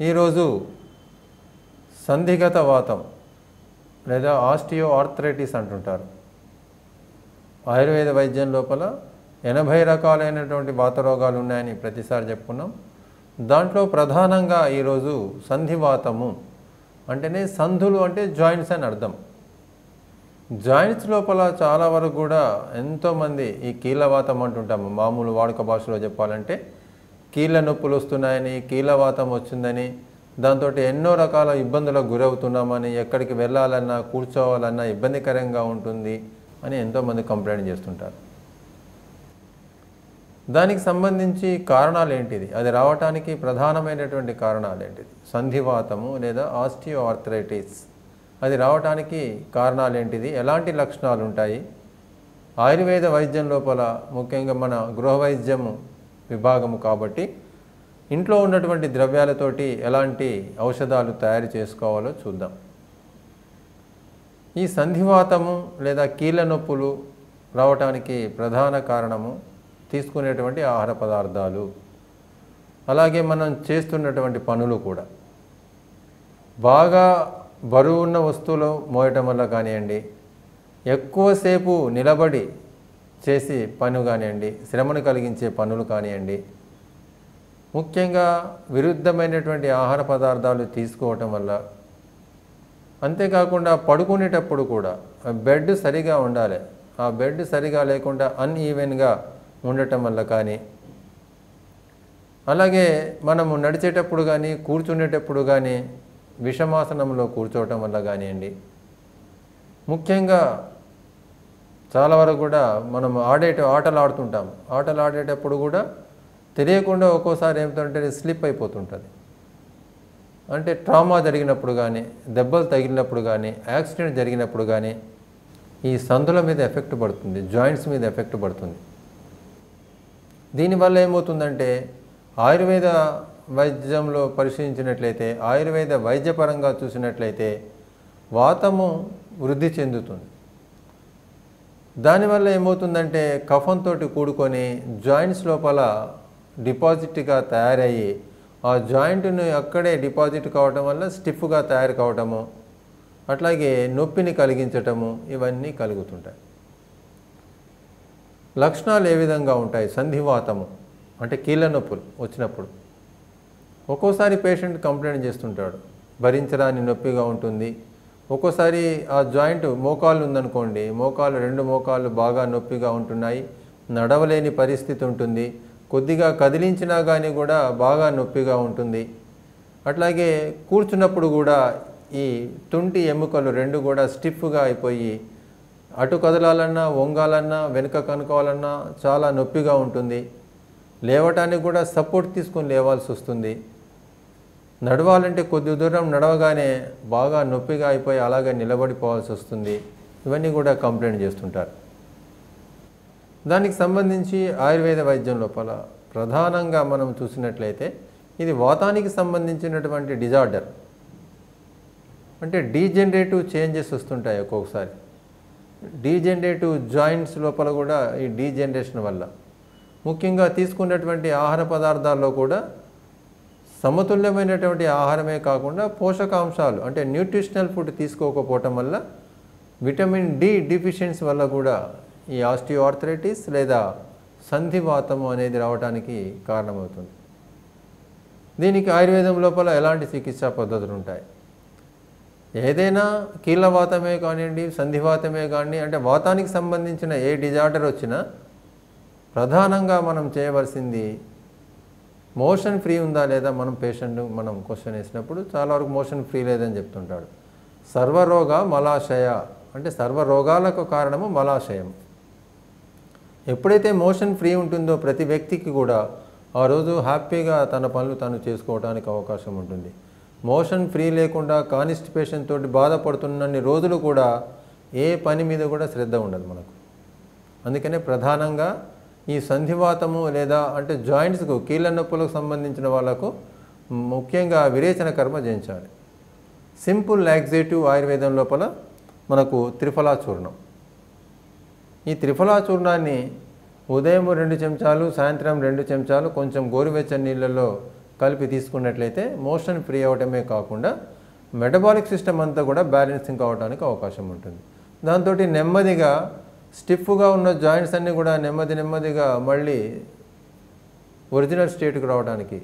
ఈరోజు సంధిగత వాతం లేదా ఆస్టియో ఆర్థరైటిస్ అంటుంటారు. ఆయుర్వేద వైద్యం లోపల ఎనభై రకాలైనటువంటి వాత రోగాలు ఉన్నాయని ప్రతిసారి చెప్పుకున్నాం. దాంట్లో ప్రధానంగా ఈరోజు సంధివాతము అంటేనే సంధులు అంటే జాయింట్స్ అని అర్థం. జాయింట్స్ లోపల చాలా వరకు కూడా ఎంతోమంది ఈ కీళ్ళవాతం అంటుంటాము. మామూలు వాడుక భాషలో చెప్పాలంటే కీళ్ళ నొప్పులు వస్తున్నాయని కీళ్ళవాతం వచ్చిందని దాంతో ఎన్నో రకాల ఇబ్బందులకు గురవుతున్నామని ఎక్కడికి వెళ్ళాలన్నా కూర్చోవాలన్నా ఇబ్బందికరంగా ఉంటుంది అని ఎంతోమంది కంప్లైంట్ చేస్తుంటారు. దానికి సంబంధించి కారణాలు ఏంటిది? అది రావటానికి ప్రధానమైనటువంటి కారణాలు ఏంటిది? సంధివాతము లేదా ఆస్టియో ఆర్థరైటిస్ అది రావటానికి కారణాలు ఏంటిది? ఎలాంటి లక్షణాలు ఉంటాయి? ఆయుర్వేద వైద్యం లోపల ముఖ్యంగా మన గృహ వైద్యము విభాగము కాబట్టి ఇంట్లో ఉన్నటువంటి ద్రవ్యాలతోటి ఎలాంటి ఔషధాలు తయారు చేసుకోవాలో చూద్దాం. ఈ సంధివాతము లేదా కీళ్ళ నొప్పులు రావటానికి ప్రధాన కారణము తీసుకునేటువంటి ఆహార పదార్థాలు. అలాగే మనం చేస్తున్నటువంటి పనులు కూడా. బాగా బరువు ఉన్న వస్తువులు మోయటం వల్ల కానివ్వండి ఎక్కువసేపు నిలబడి చేసి పని కానివ్వండి శ్రమను కలిగించే పనులు కానివ్వండి ముఖ్యంగా విరుద్ధమైనటువంటి ఆహార పదార్థాలు తీసుకోవటం వల్ల అంతేకాకుండా పడుకునేటప్పుడు కూడా బెడ్ సరిగా ఉండాలి. ఆ బెడ్ సరిగా లేకుండా అన్ఈవెన్గా ఉండటం వల్ల కానీ అలాగే మనము నడిచేటప్పుడు కానీ కూర్చునేటప్పుడు కానీ విషమాసనంలో కూర్చోవటం వల్ల కానివ్వండి ముఖ్యంగా చాలా వరకు కూడా మనం ఆడేట ఆటలు ఆడుతుంటాం. ఆటలు ఆడేటప్పుడు కూడా తెలియకుండా ఒక్కోసారి ఏమిటంటే స్లిప్ అయిపోతుంటుంది. అంటే ట్రామా జరిగినప్పుడు కానీ దెబ్బలు తగిలినప్పుడు కానీ యాక్సిడెంట్ జరిగినప్పుడు కానీ ఈ సందుల మీద ఎఫెక్ట్ పడుతుంది జాయింట్స్ మీద ఎఫెక్ట్ పడుతుంది. దీనివల్ల ఏమవుతుందంటే ఆయుర్వేద వైద్యంలో పరిశీలించినట్లయితే ఆయుర్వేద వైద్యపరంగా చూసినట్లయితే వాతము వృద్ధి చెందుతుంది. దానివల్ల ఏమవుతుందంటే కఫంతో కూడుకొని జాయింట్స్ లోపల డిపాజిట్గా తయారయ్యి ఆ జాయింట్ను అక్కడే డిపాజిట్ కావటం వల్ల స్టిఫ్గా తయారు కావటము అట్లాగే నొప్పిని కలిగించటము ఇవన్నీ కలుగుతుంటాయి. లక్షణాలు ఏ విధంగా ఉంటాయి? సంధివాతము అంటే కీళ్ళ నొప్పులు వచ్చినప్పుడు. ఒక్కోసారి పేషెంట్ కంప్లైంట్ చేస్తుంటాడు. భరించరాని నొప్పిగా ఉంటుంది ఒక్కోసారి ఆ జాయింట్ మోకాలు ఉందనుకోండి మోకాలు రెండు మోకాలు బాగా నొప్పిగా ఉంటున్నాయి నడవలేని పరిస్థితి ఉంటుంది కొద్దిగా కదిలించినా కానీ కూడా బాగా నొప్పిగా ఉంటుంది. అట్లాగే కూర్చున్నప్పుడు కూడా ఈ తుంటి ఎముకలు రెండు కూడా స్టిఫ్గా అయిపోయి అటు కదలాలన్నా వంగాలన్నా వెనుక కనుకోవాలన్నా చాలా నొప్పిగా ఉంటుంది. లేవటానికి కూడా సపోర్ట్ తీసుకొని లేవాల్సి వస్తుంది. నడవాలంటే కొద్ది దూరం నడవగానే బాగా నొప్పిగా అయిపోయి అలాగే నిలబడిపోవాల్సి వస్తుంది. ఇవన్నీ కూడా కంప్లైంట్ చేస్తుంటారు. దానికి సంబంధించి ఆయుర్వేద వైద్యం లోపల ప్రధానంగా మనం చూసినట్లయితే ఇది వాతానికి సంబంధించినటువంటి డిజార్డర్. అంటే డీజనరేటివ్ చేంజెస్ వస్తుంటాయి ఒక్కొక్కసారి. డీజనరేటివ్ జాయింట్స్ లోపల కూడా ఈ డీజనరేషన్ వల్ల. ముఖ్యంగా తీసుకున్నటువంటి ఆహార పదార్థాల్లో కూడా సమతుల్యమైనటువంటి ఆహారమే కాకుండా పోషకాంశాలు అంటే న్యూట్రిషనల్ ఫుడ్ తీసుకోకపోవటం వల్ల విటమిన్ డి డిఫిషియన్స్ వల్ల కూడా ఈ ఆస్టియోఆర్థరైటిస్ లేదా సంధివాతము అనేది రావడానికి కారణమవుతుంది. దీనికి ఆయుర్వేదం లోపల ఎలాంటి చికిత్సా పద్ధతులు ఉంటాయి? ఏదైనా కీళ్ళవాతమే కానివ్వండి సంధివాతమే కానివ్వండి అంటే వాతానికి సంబంధించిన ఏ డిజార్డర్ వచ్చినా ప్రధానంగా మనం చేయవలసింది మోషన్ ఫ్రీ ఉందా లేదా మనం పేషెంట్ మనం క్వశ్చన్ వేసినప్పుడు చాలా వరకు మోషన్ ఫ్రీ లేదని చెప్తుంటాడు. సర్వరోగ మలాశయ అంటే సర్వరోగాలకు కారణము మలాశయం. ఎప్పుడైతే మోషన్ ఫ్రీ ఉంటుందో ప్రతి వ్యక్తికి కూడా ఆ రోజు హ్యాపీగా తన పనులు తను చేసుకోవడానికి అవకాశం ఉంటుంది. మోషన్ ఫ్రీ లేకుండా కానిస్టిపేషన్ తోటి బాధపడుతున్నన్ని రోజులు కూడా ఏ పని మీద కూడా శ్రద్ధ ఉండదు మనకు. అందుకనే ప్రధానంగా ఈ సంధివాతము లేదా అంటే జాయింట్స్కు కీళ్ళ నొప్పులకు సంబంధించిన వాళ్ళకు ముఖ్యంగా విరేచన కర్మ జయించాలి. సింపుల్ లాక్సేటివ్ ఆయుర్వేదం లోపల మనకు త్రిఫలా చూర్ణం. ఈ త్రిఫలా చూర్ణాన్ని ఉదయం రెండు చెంచాలు సాయంత్రం రెండు చెంచాలు కొంచెం గోరువెచ్చని నీళ్ళల్లో కలిపి తీసుకున్నట్లయితే మోషన్ ఫ్రీ అవటమే కాకుండా మెటబాలిక్ సిస్టమ్ అంతా కూడా బ్యాలెన్సింగ్ కావడానికి అవకాశం ఉంటుంది. దాంతో నెమ్మదిగా స్టిఫ్గా ఉన్న జాయింట్స్ అన్నీ కూడా నెమ్మది నెమ్మదిగా మళ్ళీ ఒరిజినల్ స్టేట్కి రావడానికి.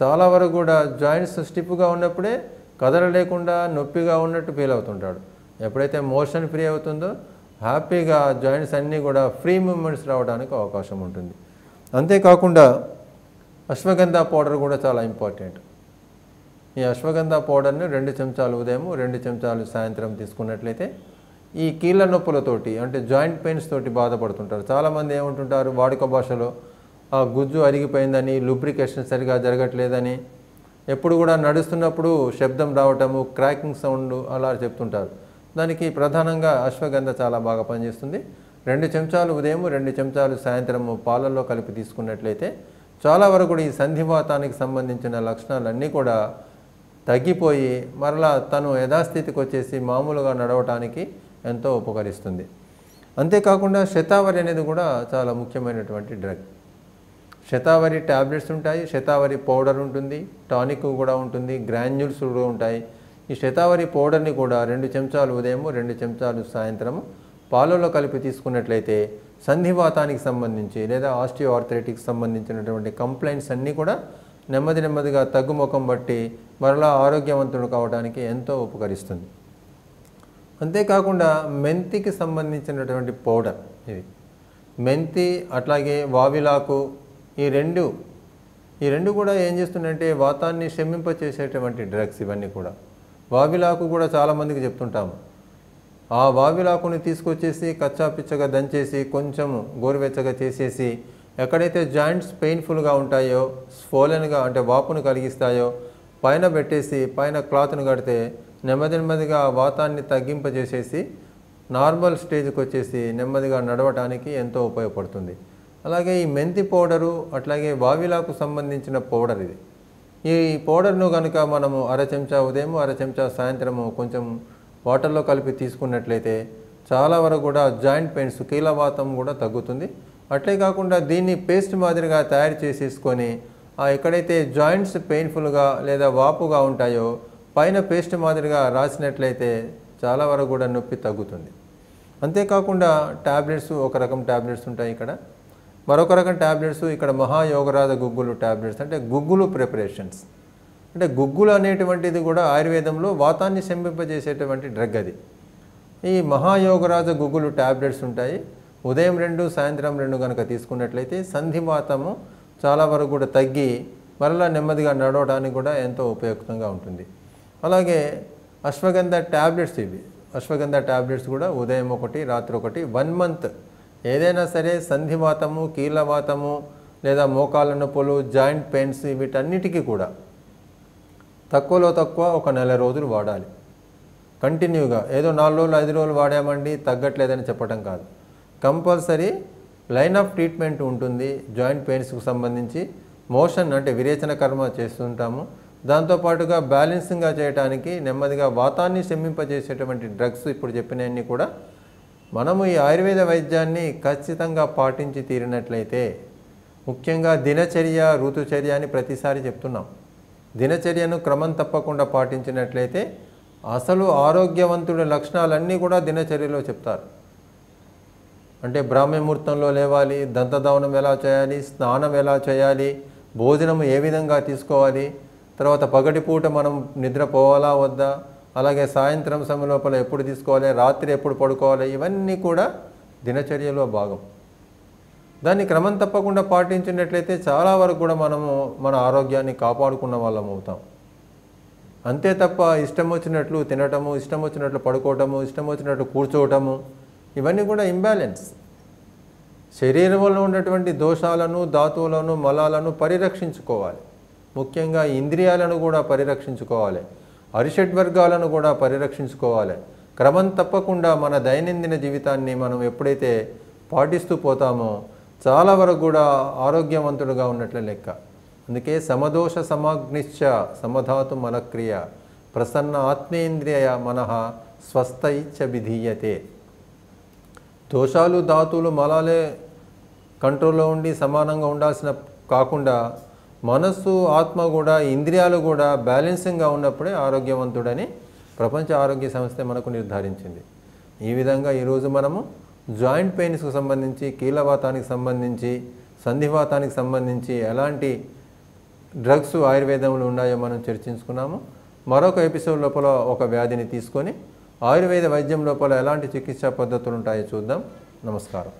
చాలా వరకు కూడా జాయింట్స్ స్టిఫ్గా ఉన్నప్పుడే కదలలేకుండా నొప్పిగా ఉన్నట్టు ఫీల్ అవుతుంటాడు. ఎప్పుడైతే మోషన్ ఫ్రీ అవుతుందో హ్యాపీగా జాయింట్స్ అన్నీ కూడా ఫ్రీ మూమెంట్స్ రావడానికి అవకాశం ఉంటుంది. అంతేకాకుండా అశ్వగంధ పౌడర్ కూడా చాలా ఇంపార్టెంట్. ఈ అశ్వగంధ పౌడర్ని రెండు చెంచాలు ఉదయం రెండు చెంచాలు సాయంత్రం తీసుకున్నట్లయితే ఈ కీళ్ళ నొప్పులతోటి అంటే జాయింట్ పెయిన్స్ తోటి బాధపడుతుంటారు. చాలామంది ఏమంటుంటారు వాడుక భాషలో ఆ గుజ్జు అరిగిపోయిందని లూబ్రికేషన్ సరిగా జరగట్లేదని. ఎప్పుడు కూడా నడుస్తున్నప్పుడు శబ్దం రావటము క్రాకింగ్ సౌండ్ అలా చెప్తుంటారు. దానికి ప్రధానంగా అశ్వగంధ చాలా బాగా పనిచేస్తుంది. రెండు చెంచాలు ఉదయం రెండు చెంచాలు సాయంత్రము పాలల్లో కలిపి తీసుకున్నట్లయితే చాలా వరకు ఈ సంధివాతానికి సంబంధించిన లక్షణాలన్నీ కూడా తగ్గిపోయి మరలా తను యథాస్థితికి వచ్చేసి మామూలుగా నడవటానికి ఎంతో ఉపకరిస్తుంది. అంతేకాకుండా శతావరి అనేది కూడా చాలా ముఖ్యమైనటువంటి డ్రగ్. శతావరి ట్యాబ్లెట్స్ ఉంటాయి శతావరి పౌడర్ ఉంటుంది టానిక్ కూడా ఉంటుంది గ్రాన్యూల్స్ కూడా ఉంటాయి. ఈ శతావరి పౌడర్ని కూడా రెండు చెంచాలు ఉదయం రెండు చెంచాలు సాయంత్రము పాలలో కలిపి తీసుకున్నట్లయితే సంధివాతానికి సంబంధించి లేదా ఆస్టియో ఆర్థరైటిక్స్ సంబంధించినటువంటి కంప్లైంట్స్ అన్నీ కూడా నెమ్మది నెమ్మదిగా తగ్గుముఖం బట్టి మరలా ఆరోగ్యవంతుడు కావడానికి ఎంతో ఉపకరిస్తుంది. అంతేకాకుండా మెంతికి సంబంధించినటువంటి పౌడర్ ఇది. మెంతి అట్లాగే వావిలాకు ఈ రెండు ఈ రెండు కూడా ఏం చేస్తుందంటే వాతాన్ని శమింపచేసేటువంటి డ్రగ్స్ ఇవన్నీ కూడా. వావిలాకు కూడా చాలామందికి చెప్తుంటాము ఆ వావిలాకుని తీసుకొచ్చేసి కచ్చా పిచ్చగా దంచేసి కొంచెం గోరువెచ్చగా చేసేసి ఎక్కడైతే జాయింట్స్ పెయిన్ఫుల్గా ఉంటాయో స్ఫోలన్గా అంటే వాపును కలిగిస్తాయో పైన పెట్టేసి పైన క్లాత్ను కడితే నెమ్మది నెమ్మదిగా వాతాన్ని తగ్గింపజేసేసి నార్మల్ స్టేజ్కి వచ్చేసి నెమ్మదిగా నడవటానికి ఎంతో ఉపయోగపడుతుంది. అలాగే ఈ మెంతి పౌడరు అట్లాగే వావిలాకు సంబంధించిన పౌడర్ ఇది. ఈ పౌడర్ను కనుక మనము అర చెంచా ఉదయం అర చెంచా సాయంత్రము కొంచెం వాటర్లో కలిపి తీసుకున్నట్లయితే చాలా వరకు కూడా జాయింట్ పెయిన్స్ కీలవాతం కూడా తగ్గుతుంది. అట్లే కాకుండా దీన్ని పేస్ట్ మాదిరిగా తయారు చేసేసుకొని ఎక్కడైతే జాయింట్స్ పెయిన్ఫుల్గా లేదా వాపుగా ఉంటాయో పైన పేస్ట్ మాదిరిగా రాసినట్లయితే చాలా వరకు కూడా నొప్పి తగ్గుతుంది. అంతేకాకుండా ట్యాబ్లెట్స్ ఒక రకం ట్యాబ్లెట్స్ ఉంటాయి ఇక్కడ. మరొక రకం ట్యాబ్లెట్స్ ఇక్కడ మహాయోగరాధ గుగ్గులు ట్యాబ్లెట్స్ అంటే గుగ్గులు ప్రిపరేషన్స్. అంటే గుగ్గులు అనేటువంటిది కూడా ఆయుర్వేదంలో వాతాన్ని శంపింపజేసేటువంటి డ్రగ్ అది. ఈ మహాయోగరాజ గుగ్గులు ట్యాబ్లెట్స్ ఉంటాయి. ఉదయం రెండు సాయంత్రం రెండు కనుక తీసుకున్నట్లయితే సంధివాతము చాలా వరకు కూడా తగ్గి మరలా నెమ్మదిగా నడవడానికి కూడా ఎంతో ఉపయుక్తంగా ఉంటుంది. అలాగే అశ్వగంధ ట్యాబ్లెట్స్ ఇవి. అశ్వగంధ ట్యాబ్లెట్స్ కూడా ఉదయం ఒకటి రాత్రి ఒకటి వన్ మంత్. ఏదైనా సరే సంధివాతము కీళ్ళవాతము లేదా మోకాళ్ళ నొప్పులు జాయింట్ పెయిన్స్ వీటన్నిటికీ కూడా తక్కువలో తక్కువ ఒక నెల రోజులు వాడాలి. కంటిన్యూగా ఏదో నాలుగు రోజులు ఐదు రోజులు వాడామండి తగ్గట్లేదని చెప్పడం కాదు. కంపల్సరీ లైన్ ఆఫ్ ట్రీట్మెంట్ ఉంటుంది జాయింట్ పెయిన్స్కు సంబంధించి మోషన్ అంటే విరేచన కర్మ చేస్తుంటాము. దాంతోపాటుగా బ్యాలెన్సింగ్గా చేయడానికి నెమ్మదిగా వాతాన్ని శమింపజేసేటువంటి డ్రగ్స్ ఇప్పుడు చెప్పినవన్నీ కూడా మనము ఈ ఆయుర్వేద వైద్యాన్ని ఖచ్చితంగా పాటించి తీరినట్లయితే ముఖ్యంగా దినచర్య ఋతుచర్య అని ప్రతిసారి చెప్తున్నాం. దినచర్యను క్రమం తప్పకుండా పాటించినట్లయితే అసలు ఆరోగ్యవంతుడి లక్షణాలన్నీ కూడా దినచర్యలో చెప్తారు. అంటే బ్రాహ్మముహూర్తంలో లేవాలి దంతధావనం ఎలా చేయాలి స్నానం ఎలా చేయాలి భోజనం ఏ విధంగా తీసుకోవాలి తర్వాత పగటిపూట మనం నిద్రపోవాలా వద్దా అలాగే సాయంత్రం సమయం లోపల ఎప్పుడు తీసుకోవాలి రాత్రి ఎప్పుడు పడుకోవాలి ఇవన్నీ కూడా దినచర్యలో భాగం. దాన్ని క్రమం తప్పకుండా పాటించినట్లయితే చాలా వరకు కూడా మనము మన ఆరోగ్యాన్ని కాపాడుకున్న వాళ్ళం అవుతాం. అంతే తప్ప ఇష్టం వచ్చినట్లు తినటము ఇష్టం వచ్చినట్లు పడుకోవటము ఇష్టం వచ్చినట్లు కూర్చోవటము ఇవన్నీ కూడా ఇంబ్యాలెన్స్ శరీరంలో ఉన్నటువంటి దోషాలను ధాతువులను మలాలను పరిరక్షించుకోవాలి. ముఖ్యంగా ఇంద్రియాలను కూడా పరిరక్షించుకోవాలి. అరిషడ్ వర్గాలను కూడా పరిరక్షించుకోవాలి. క్రమం తప్పకుండా మన దైనందిన జీవితాన్ని మనం ఎప్పుడైతే పాటిస్తూ పోతామో చాలా వరకు కూడా ఆరోగ్యవంతుడుగా ఉన్నట్లు లెక్క. అందుకే సమదోష సమాగ్నిశ్చ సమధాతు మనక్రియ ప్రసన్న ఆత్మేంద్రియ మనః స్వస్థ ఇచ్చ విధీయతే. దోషాలు ధాతువులు మలాలే కంట్రోల్లో ఉండి సమానంగా ఉండాల్సిన కాకుండా మనస్సు ఆత్మ కూడా ఇంద్రియాలు కూడా బ్యాలెన్సింగ్గా ఉన్నప్పుడే ఆరోగ్యవంతుడని ప్రపంచ ఆరోగ్య సంస్థ మనకు నిర్ధారించింది. ఈ విధంగా ఈరోజు మనము జాయింట్ పెయిన్స్కు సంబంధించి కీలవాతానికి సంబంధించి సంధివాతానికి సంబంధించి ఎలాంటి డ్రగ్స్ ఆయుర్వేదంలో ఉన్నాయో మనం చర్చించుకున్నాము. మరొక ఎపిసోడ్ లోపల ఒక వ్యాధిని తీసుకొని ఆయుర్వేద వైద్యం లోపల ఎలాంటి చికిత్సా పద్ధతులు ఉంటాయో చూద్దాం. నమస్కారం.